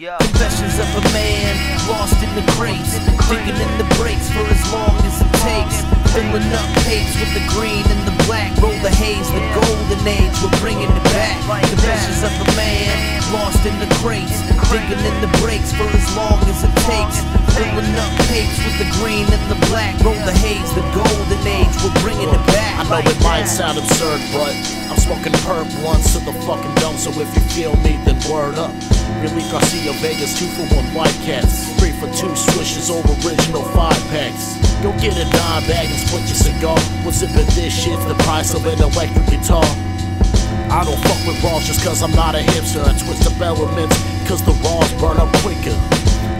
Confessions of a man lost in the crates, digging in the breaks for as long as it takes. Filling up tapes with the green and the black, roll the haze, the golden age, we're bringing it back. Confessions of a man lost in the crates, digging in the breaks for as long as it takes. Filling up tapes with the green and the black, roll the haze, the golden age, we're bringing it back. I know it might sound absurd, but I'm smoking perp once to the fucking dome. So if you feel me, then word up. Relief Garcia Vegas, two for one white cats, three for two swishes over original five packs. Go get a dime bag and split your cigar. Sip at this shit for the price of an electric guitar. I don't fuck with raws just cause I'm not a hipster. I twist up elements cause the raws burn up quicker.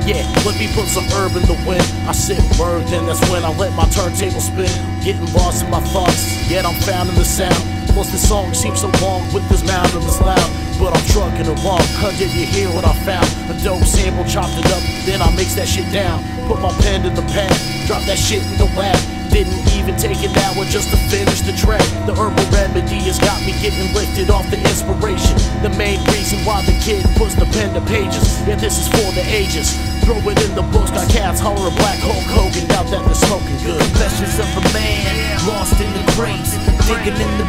Yeah, let me put some herb in the wind. I sit bird, then that's when I let my turntable spin. Getting lost in my thoughts, yet I'm found in the sound. Plus, the song seems so long with this and this loud. But I'm trucking along, cause did you hear what I found? A dope sample, chopped it up, then I mix that shit down. Put my pen to the pad, drop that shit in the lab. Didn't even take an hour just to finish the track. The herbal remedy has got me getting lifted off the inspiration. The main reason why the kid puts the pen to pages. Yeah, this is for the ages. Throw it in the books, got cats hollering Black Hulk Hogan out that they're smoking good. Confessions of a man lost in the crates, digging in the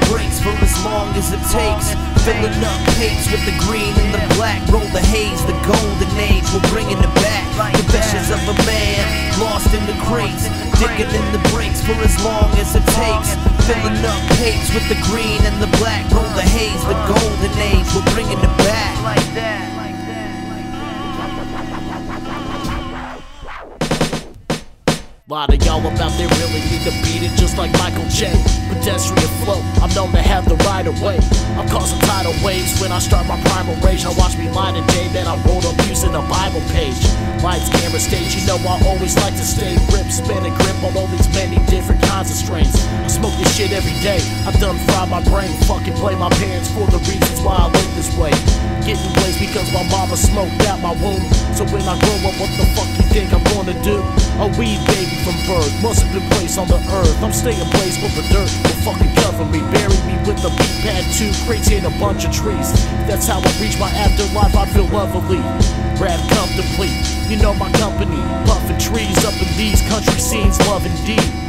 as it takes. Filling up tapes with the green and the black, roll the haze, the golden age, we're bringing it back. Confessions of a man lost in the crates, digging in the breaks for as long as it takes. Filling up tapes with the green and the black, roll the haze, the golden age, we're bringing it back. Like that. Lot of y'all about there really need to beat it just like Michael J. Pedestrian flow, I'm known to have the right of way. I'm causing tidal waves when I start my primal rage. I watch me line and day, then I rolled up using a Bible page. Lights, camera, stage, you know I always like to stay grip, spin and grip on all these many different kinds of strains. I smoke this shit every day, I've done fried my brain. Fucking blame my parents for the reasons why I live this way. Getting blazed because my mama smoked out my womb. So when I grow up, what the fuck you think I'm gonna do? A weed baby from birth, must have been placed on the earth. I'm staying placed with the dirt will fucking cover me. Bury me with the beat pad two crates in a bunch of trees. That's how I reach my afterlife, I feel lovely. Rap comfortably, you know my company. Puffin' trees up in these country scenes, love indeed.